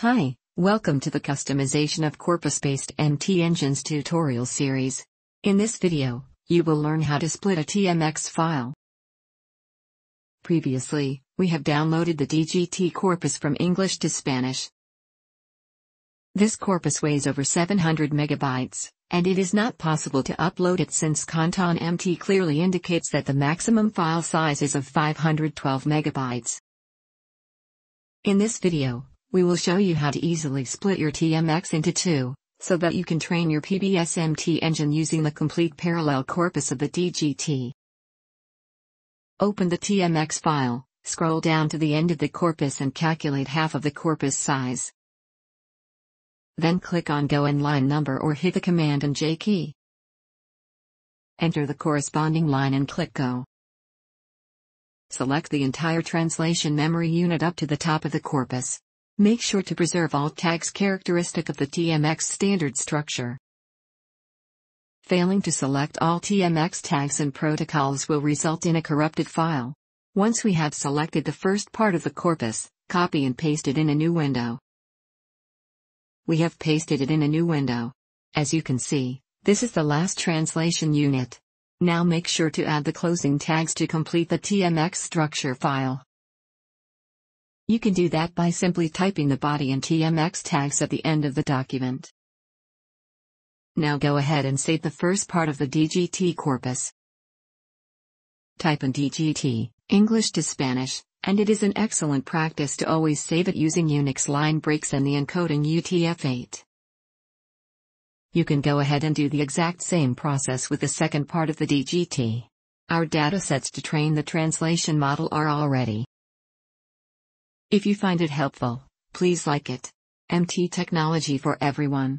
Hi, welcome to the customization of corpus-based MT engines tutorial series. In this video, you will learn how to split a TMX file. Previously, we have downloaded the DGT corpus from English to Spanish. This corpus weighs over 700 megabytes, and it is not possible to upload it since KantanMT clearly indicates that the maximum file size is of 512 megabytes. In this video, we will show you how to easily split your TMX into two, so that you can train your PBSMT engine using the complete parallel corpus of the DGT. Open the TMX file, scroll down to the end of the corpus and calculate half of the corpus size. Then click on Go in line number or hit the Command and J key. Enter the corresponding line and click Go. Select the entire translation memory unit up to the top of the corpus. Make sure to preserve all tags characteristic of the TMX standard structure. Failing to select all TMX tags and protocols will result in a corrupted file. Once we have selected the first part of the corpus, copy and paste it in a new window. We have pasted it in a new window. As you can see, this is the last translation unit. Now make sure to add the closing tags to complete the TMX structure file. You can do that by simply typing the body and TMX tags at the end of the document. Now go ahead and save the first part of the DGT corpus. Type in DGT, English to Spanish, and it is an excellent practice to always save it using Unix line breaks and the encoding UTF-8. You can go ahead and do the exact same process with the second part of the DGT. Our datasets to train the translation model are already if you find it helpful, please like it. MT Technology for Everyone.